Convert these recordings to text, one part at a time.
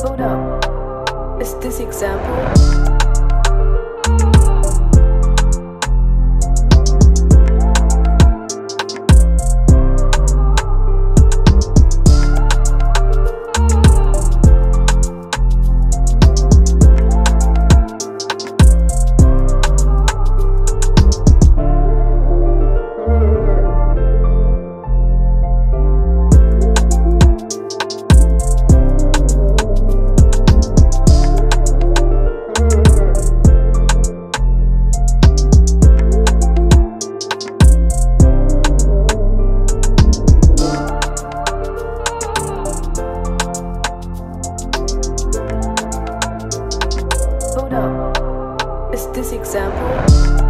soda. Is this example? Up. Is this example?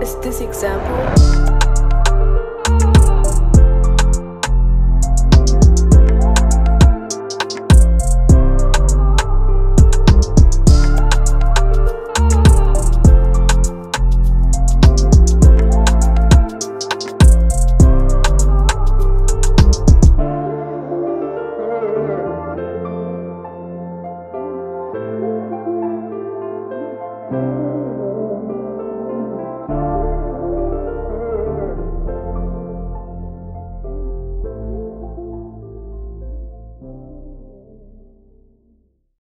Is this example?